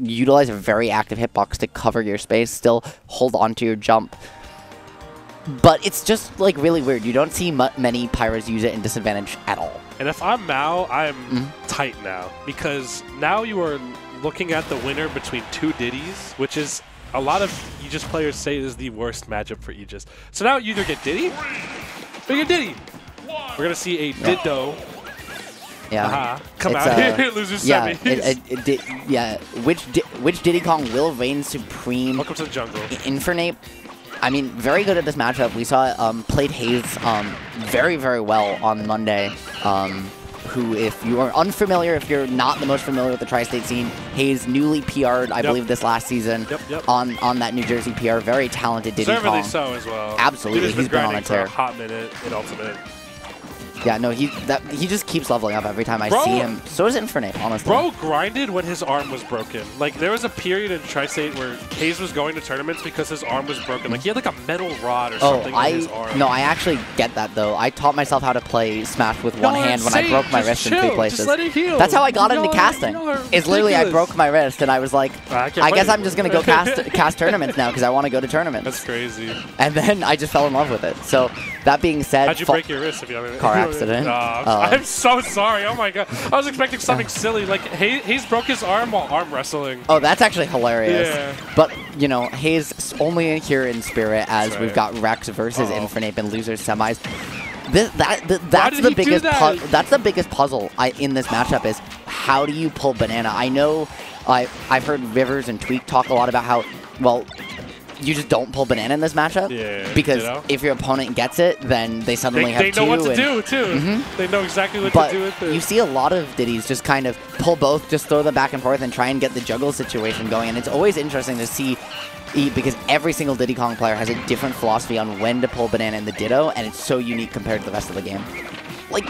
utilize a very active hitbox to cover your space, still hold on to your jump. But it's just like really weird. You don't see many Pyras use it in disadvantage at all. And if I'm Mao, I'm mm -hmm. tight now because now you are looking at the winner between two Diddies, which is a lot of Aegis players say is the worst matchup for Aegis. So now you either get Diddy or you get Diddy. We're going to see a Diddo yeah. Uh -huh. Come it's, out uh, here, loser yeah, it, it, it did, yeah. Which di which Diddy Kong will reign supreme? Welcome to the jungle. Infernape. I mean, very good at this matchup. We saw um, played Haze um, very, very well on Monday. Um, who, if you are unfamiliar, if you're not the most familiar with the tri-state scene, Haze newly PR'd, I yep. believe, this last season yep, yep. on on that New Jersey PR. Very talented Diddy Deservedly Kong. so as well. Absolutely, he's been on a tear. hot minute in Ultimate. Yeah, no, he that he just keeps leveling up every time I bro, see him. So does Infernape, honestly. Bro grinded when his arm was broken. Like, there was a period in Tri-State where Haze was going to tournaments because his arm was broken. Like, he had like a metal rod or oh, something I, his arm. No, I actually get that, though. I taught myself how to play Smash with one no, hand when I broke my wrist chill. in three places. Just let it heal. That's how I got you into casting. Is literally I broke my wrist and I was like, I, I guess I'm just going to go cast cast tournaments now because I want to go to tournaments. That's crazy. And then I just fell in love with it. So, that being said... How'd you break your wrist? If you have car accident. Uh, uh, I'm so sorry. Oh my god. I was expecting something silly. Like, Haze broke his arm while arm wrestling. Oh, that's actually hilarious. Yeah. But, you know, Haze only here in spirit as right. we've got Rex versus uh -oh. Infernape in losers semis. This, that, th that's the biggest that? that's the biggest puzzle I, in this matchup is how do you pull banana? I know I I've heard Rivers and Tweek talk a lot about how well you just don't pull banana in this matchup. Yeah. Because you know? if your opponent gets it, then they suddenly they, have they two. They know what to do too. Mm -hmm. They know exactly what but to do with it. You see a lot of Diddy's just kind of pull both, just throw them back and forth, and try and get the juggle situation going. And it's always interesting to see because every single Diddy Kong player has a different philosophy on when to pull banana in the Ditto, and it's so unique compared to the rest of the game. Like,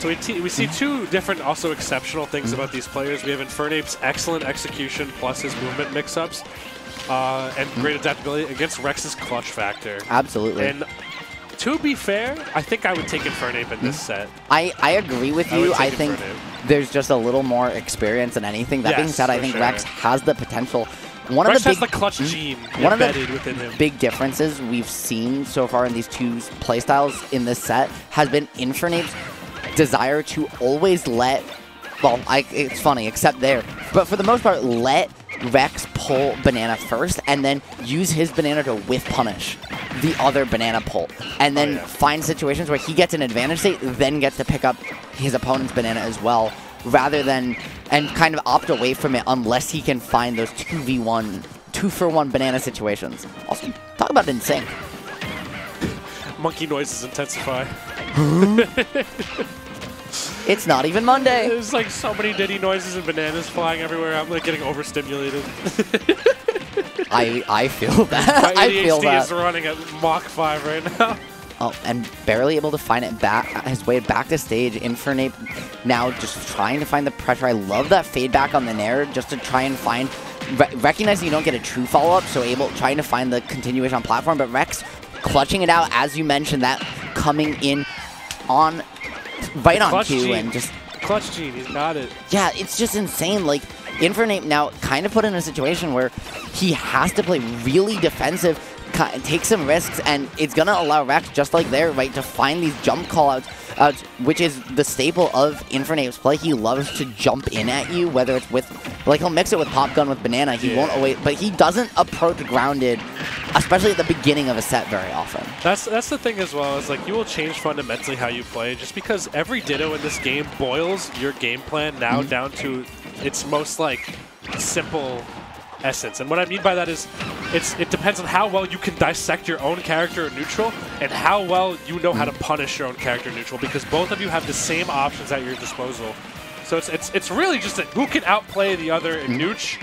so we, we see two different, also exceptional things mm -hmm. about these players. We have Infernape's excellent execution plus his movement mix-ups uh, and great adaptability against Rex's clutch factor. Absolutely. And to be fair, I think I would take Infernape in this set. I, I agree with you. I, I think Infernape. there's just a little more experience than anything. That yes, being said, I think sure. Rex has the potential. One Rex of the big, the clutch mm, gene one of the big differences we've seen so far in these two playstyles in this set has been Infernape's desire to always let well, I, it's funny, except there. But for the most part, let Rex pull banana first and then use his banana to whiff punish the other banana pull. And then oh, yeah. find situations where he gets an advantage state, then gets to pick up his opponent's banana as well, rather than, and kind of opt away from it unless he can find those 2v1, two for one banana situations. Also, talk about in sync. Monkey noises intensify. It's not even Monday. There's like so many Diddy noises and bananas flying everywhere. I'm like getting overstimulated. I I feel that. My I feel that. is running at Mach 5 right now. Oh, and barely able to find it back, his way back to stage. Infernape now just trying to find the pressure. I love that fade back on the Nair just to try and find, re recognizing you don't get a true follow-up, so able trying to find the continuation on platform, but Rex clutching it out, as you mentioned, that coming in on right on cue and just clutch gene. He's got it. Yeah, it's just insane. Like Infernape now kind of put in a situation where he has to play really defensive, and take some risks, and it's gonna allow Rex just like there, right, to find these jump callouts uh, which is the staple of Infernape's play. He loves to jump in at you, whether it's with, like he'll mix it with Pop Gun with Banana. He yeah. won't always, but he doesn't approach grounded, especially at the beginning of a set very often. That's that's the thing as well, is like you will change fundamentally how you play just because every Ditto in this game boils your game plan now mm -hmm. down to its most like simple essence. And what I mean by that is it's it depends on how well you can dissect your own character in neutral and how well you know how to punish your own character in neutral because both of you have the same options at your disposal. So it's it's, it's really just that who can outplay the other in mm-hmm. nooch.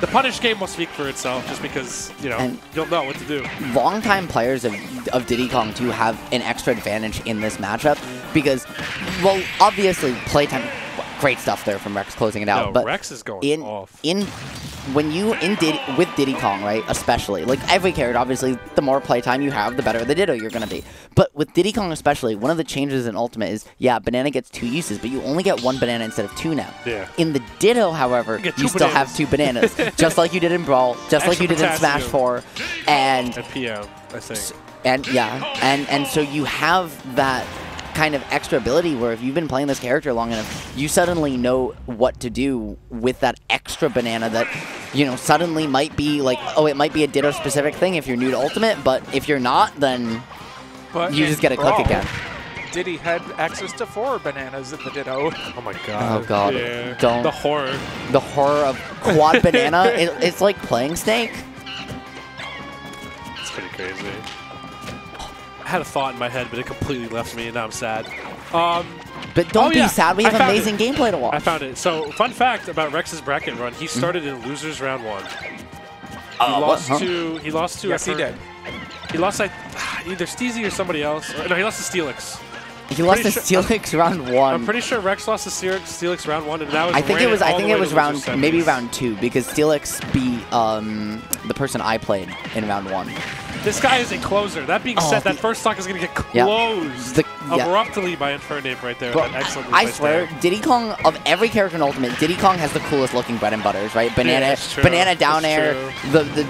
The punish game will speak for itself just because, you know, and you'll know what to do. Longtime players of, of Diddy Kong 2 have an extra advantage in this matchup because, well, obviously, playtime, great stuff there from Rex closing it out. No, but Rex is going in, off. In when you in Diddy with Diddy Kong, right? Especially like every character, obviously, the more playtime you have, the better the Ditto you're gonna be. But with Diddy Kong especially, one of the changes in Ultimate is yeah, banana gets two uses, but you only get one banana instead of two now. Yeah. In the Ditto, however, get you two still have two bananas, just like you did in Brawl, just like you did in Smash. Four, and At PM, I think. and yeah, and and so you have that kind of extra ability where if you've been playing this character long enough, you suddenly know what to do with that extra banana that, you know, suddenly might be like, oh, it might be a Ditto specific thing if you're new to Ultimate, but if you're not, then But you just get a click Brawl, again. Diddy had access to four bananas in the Ditto. Oh my god. Oh, God. Yeah. Don't. The horror. The horror of quad banana, it, it's like playing Snake. It's pretty crazy. I had a thought in my head, but it completely left me, and now I'm sad. Um, But don't Oh, be yeah. sad, we have amazing it. gameplay to watch. I found it. So, fun fact about Rex's bracket run: Hmm? he started in losers round one. He Uh, what? lost Huh? to he lost to yes, I he did. He lost like either Steezy or somebody else. Or, no, he lost to Steelix. He lost to pretty sure- Steelix round one. I'm pretty sure Rex lost to Steelix, Steelix round one, and that was I think it was. I think it was round maybe round two because Steelix beat um, the person I played in round one. This guy is a closer. That being Oh, said, that first stock is going to get Yeah. closed The- yeah. abruptly by Infernape right there. Bro, excellent I swear, there. Diddy Kong of every character in Ultimate, Diddy Kong has the coolest looking bread and butters, right? Banana, true. banana down That's air, true. the the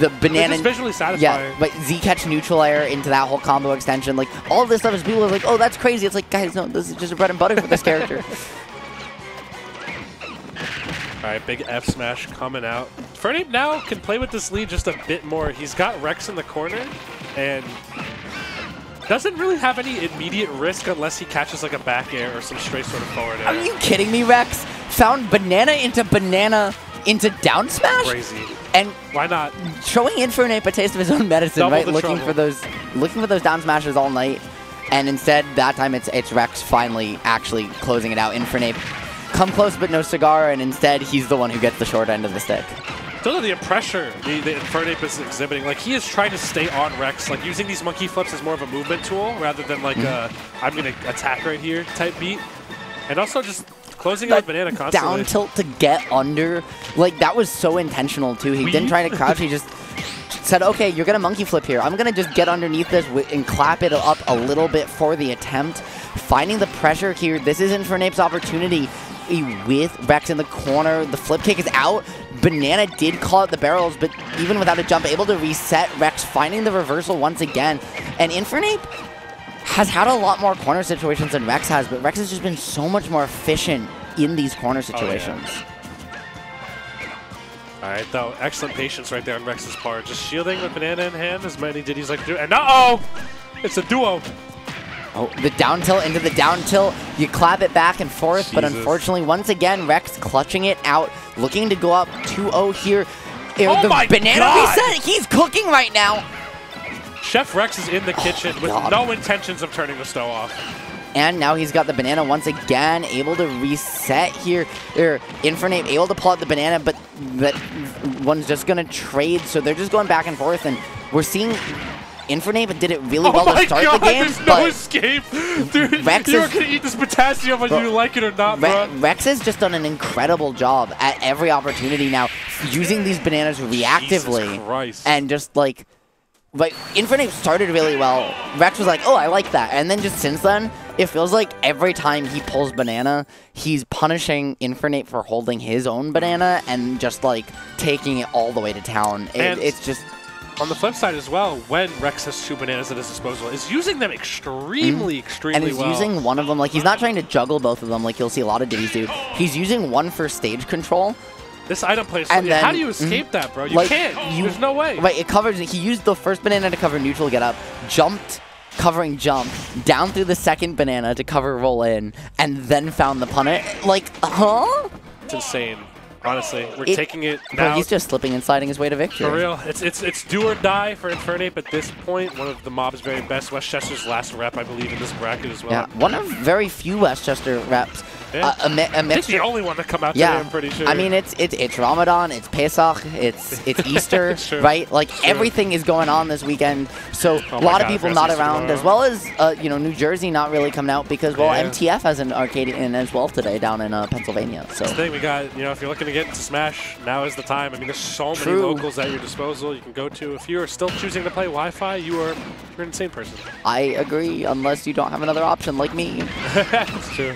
the banana. just visually Yeah, satisfying. but Z catch neutral air into that whole combo extension, like all this stuff is people are like, oh, that's crazy. It's like, guys, no, this is just a bread and butter for this character. All right, big F smash coming out. Fernape now can play with this lead just a bit more. He's got Rex in the corner and doesn't really have any immediate risk unless he catches like a back air or some straight sort of forward air. Are you kidding me, Rex? Found banana into banana into down smash, Crazy. and Why not? showing Infernape a taste of his own medicine, Double right? Looking trouble. for those, looking for those down smashes all night, and instead that time it's it's Rex finally actually closing it out. Infernape come close but no cigar, and instead he's the one who gets the short end of the stick. Those are the pressure the, the Infernape is exhibiting. Like he is trying to stay on Rex, like using these monkey flips as more of a movement tool rather than like a I'm gonna attack right here type beat. And also just closing out banana constantly. down tilt to get under, like that was so intentional too. He didn't mm-hmm. try to crouch. He just said, "Okay, you're gonna monkey flip here. I'm gonna just get underneath this and clap it up a little bit for the attempt." Finding the pressure here. This is Infernape's opportunity. With Rex in the corner, the flip kick is out. Banana did call out the barrels, but even without a jump, able to reset. Rex finding the reversal once again, and Infernape has had a lot more corner situations than Rex has, but Rex has just been so much more efficient in these corner oh, situations. All right, though, excellent patience right there on Rex's part. Just shielding with banana in hand as many did he's like to do. And uh-oh! It's a duo. Oh, the down tilt into the down tilt. You clap it back and forth, but unfortunately, once again, Rex clutching it out, looking to go up 2-0 here. Oh the my banana God! reset. He's cooking right now. Chef Rex is in the kitchen with God. no intentions of turning the stove off. And now he's got the banana once again, able to reset here. Er, Infernape able to pull out the banana, but that one's just going to trade. So they're just going back and forth, and we're seeing Infernape did it really Oh well to start god, the game, there's no escape! Dude, Rex you're is- gonna eat this potassium whether Bro, you like it or not, Re- bro. Rex has just done an incredible job at every opportunity now, using these bananas reactively Christ. and just like, But Infernape started really well. Rex was like, "Oh, I like that," and then just since then, it feels like every time he pulls banana, he's punishing Infernape for holding his own banana and just like taking it all the way to town. It, And- it's just On the flip side as well, when Rex has two bananas at his disposal, is using them extremely, extremely Mm-hmm. and he's well. using one of them like he's not trying to juggle both of them like you'll see a lot of Diddies do. He's using one for stage control. this item plays. and yeah, how do you escape that, bro? You Like, can't. you- There's no way. Right, it covers. He used the first banana to cover neutral get up, jumped, covering jump, down through the second banana to cover roll in, and then found the punnet. Like, huh? It's insane. Honestly, we're It- taking it Bro, now. he's just slipping and sliding his way to victory. For real, it's it's it's do or die for Infernape at this point. One of the mob's very best. Westchester's last rep, I believe, in this bracket as well. Yeah, one of very few Westchester reps Yeah. a, mi- a I think the only one to come out Yeah, today, I'm pretty sure. I mean, it's it's it's Ramadan, it's Pesach, it's it's Easter, It's true. right? Like It's true. everything is going on this weekend. So Oh a lot of people not around, tomorrow. as well as uh, you know New Jersey not really coming out because well Yeah. MTF has an arcade in as well today down in uh, Pennsylvania. So I think we got, you know, if you're looking to get into Smash, now is the time. I mean, there's so many locals at your disposal you can go to. If you are still choosing to play Wi-Fi, you are you're an insane person. I agree, unless you don't have another option like me. That's true.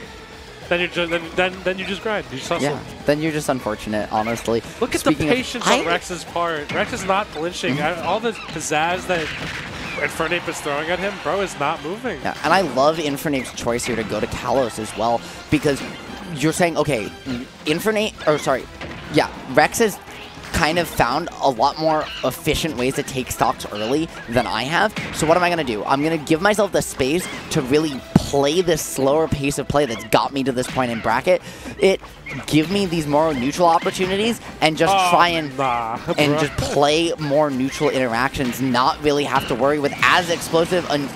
Then you just then, then then you just grind. You just hustle. Yeah, then you're just unfortunate, honestly. Look at Speaking the patience on Rex's part. Rex is not flinching. Mm-hmm. All the pizzazz that Infernape is throwing at him, bro, is not moving. Yeah, and I love Infernape's choice here to go to Kalos as well because you're saying, okay, Infernate, or sorry, yeah, Rex has kind of found a lot more efficient ways to take stocks early than I have. So what am I going to do? I'm going to give myself the space to really play this slower pace of play that's got me to this point in bracket. It give me these more neutral opportunities and just Oh, try and nah, and just play more neutral interactions, not really have to worry with as explosive an,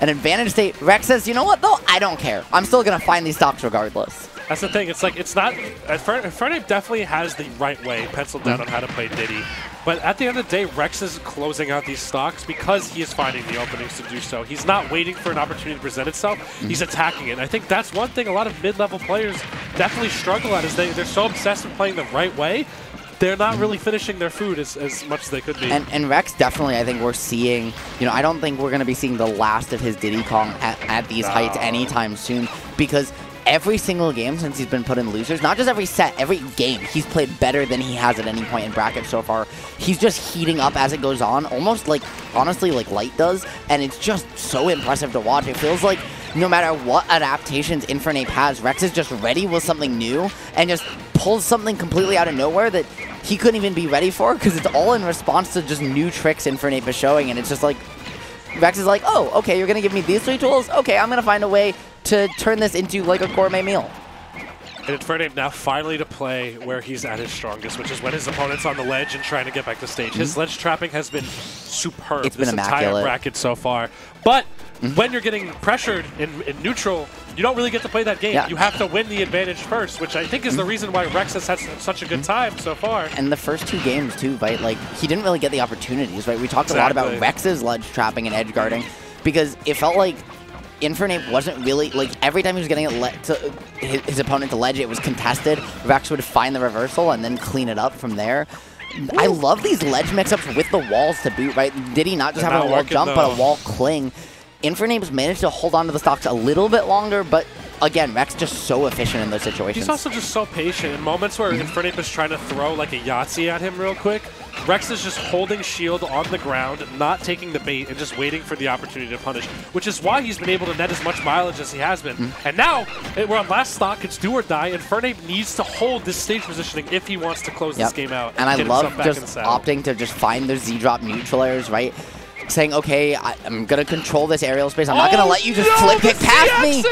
an advantage state. Rex says, you know what though? I don't care. I'm still gonna find these stocks regardless. That's the thing. It's like it's not. Infer- Infernape definitely has the right way penciled down on how to play Diddy, but at the end of the day, Rex is closing out these stocks because he is finding the openings to do so. He's not waiting for an opportunity to present itself. He's mm-hmm. attacking it. And I think that's one thing a lot of mid-level players definitely struggle at is they they're so obsessed with playing the right way. They're not really mm-hmm. finishing their food as, as much as they could be. And, and Rex definitely, I think we're seeing, you know, I don't think we're gonna be seeing the last of his Diddy Kong at, at these heights anytime soon because every single game since he's been put in losers, not just every set, every game, he's played better than he has at any point in bracket so far. He's just heating up as it goes on, almost like, honestly, like Light does, and it's just so impressive to watch. It feels like no matter what adaptations Infernape has, Rex is just ready with something new and just pulls something completely out of nowhere that he couldn't even be ready for because it's all in response to just new tricks Infernape is showing, and it's just like Rex is like, oh, okay, you're gonna give me these three tools? Okay, I'm gonna find a way to turn this into like a gourmet meal. And Infernape now finally to play where he's at his strongest, which is when his opponent's on the ledge and trying to get back to stage. His ledge trapping has been superb Mm-hmm. It's this been entire immaculate. Mm-hmm. bracket so far. But when you're getting pressured in, in neutral, you don't really get to play that game. Yeah. Mm-hmm. You have to win the advantage first, which I think is the reason why Rex has had such a good time so far. And the first two games too, right? Like he didn't really get the opportunities, right? We talked a lot about Exactly. Rex's ledge trapping and edge guarding because it felt like Infernape wasn't really like every time he was getting it le- to his, his opponent to ledge, it was contested. Rex would find the reversal and then clean it up from there. I love these ledge mix-ups with the walls to boot, right? Did he not just They're have a wall jump, but a wall cling? Infernape's managed to hold on to the stocks a little bit longer, but again, Rex just so efficient in those situations. He's also just so patient. In moments where Infernape is trying to throw like a Yahtzee at him real quick, Rex is just holding shield on the ground, not taking the bait, and just waiting for the opportunity to punish, which is why he's been able to net as much mileage as he has been. Mm-hmm. And now, eh, we're on last stock, it's do or die, and Infernape needs to hold this stage positioning if he wants to close this game out. And I love himself back in the just opting to just find those Z-drop neutral airs, right? Saying, okay, I, I'm going to control this aerial space. I'm not going to Oh, let you just no, flip kick past me.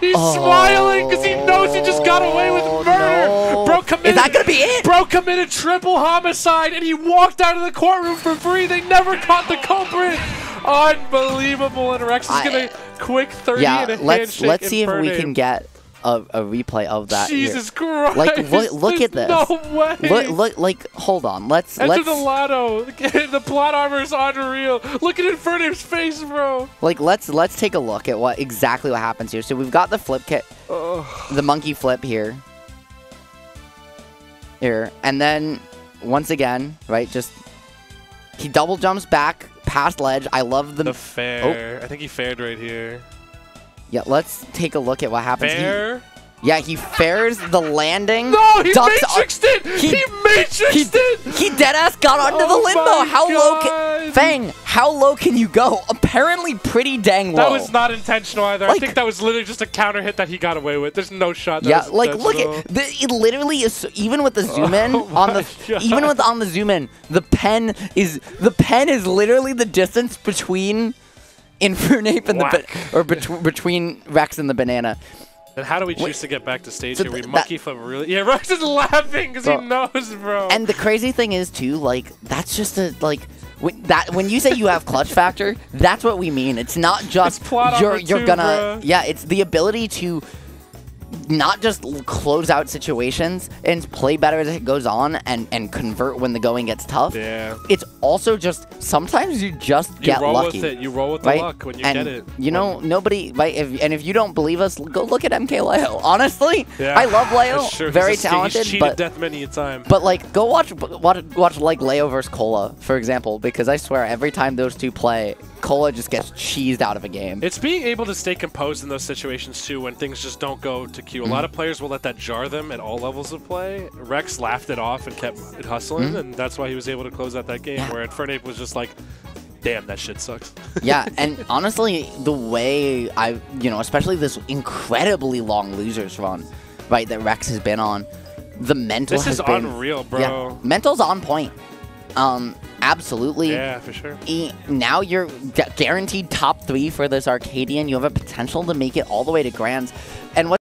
He's smiling because he knows he just got away with Oh, murder. no. Bro committed. Is that gonna be it? Bro committed triple homicide and he walked out of the courtroom for free. They never caught the culprit. Unbelievable. And Rex is I- gonna quick 30 Yeah, and a let's let's see if we can get a, a replay of that here. Jesus Christ. Like, look- look at this. No way. Look, look, like, hold on. Let's Enter let's the lotto. The plot armor is unreal. Look at Infernape's face, bro. like let's let's take a look at what exactly what happens here. So we've got the flip kick, the monkey flip here, here, and then once again, right? Just he double jumps back past ledge. I love the. The fair. Oh. I think he fared right here. Yeah, let's take a look at what happens. He- yeah, he fares the landing. No, he ducks matrixed it. he- He, matrixed He, it. he deadass got onto the Oh limbo. my How low can Fang? How low can you go? Apparently, pretty dang low. That was not intentional either. Like- I think that was literally just a counter hit that he got away with. There's no shot. That Yeah, like look at the, it. Literally is even with the oh zoom in Oh on the God. even with on the zoom in, the pen is the pen is literally the distance between Infernape and the Whack. ba- or betw- between Rex and the banana. Then how do we choose Wait. to get back to stage So here? We monkey flip really. Yeah, Rex is laughing because he knows, bro. And the crazy thing is too, like that's just a like when, that when you say you have clutch factor, that's what we mean. It's not just It's plot you're you're too, gonna bruh. yeah. It's the ability to not just close out situations and play better as it goes on and, and convert when the going gets tough. Yeah. It's also just sometimes you just You get roll lucky. with it. You roll with the luck when you and get it. You know, nobody. Right, if, and if you don't believe us, go look at MK Leo. Honestly, Yeah. I love Leo. True. Very talented, He's but death many a time. but like, go watch watch watch like Leo versus Cola, for example, because I swear every time those two play, Cola just gets cheesed out of a game. It's being able to stay composed in those situations too when things just don't go to queue. A lot of players will let that jar them at all levels of play. Rex laughed it off and kept it hustling, and that's why he was able to close out that game. Yeah. Where Infernape was just like, "Damn, that shit sucks." yeah, and honestly, the way I, you know, especially this incredibly long losers run, right, that Rex has been on, the mental this has is been unreal, bro. Yeah, mental's on point. Um, absolutely. Yeah, for sure. E- now you're guaranteed top three for this Arcadian. You have a potential to make it all the way to Grands. And what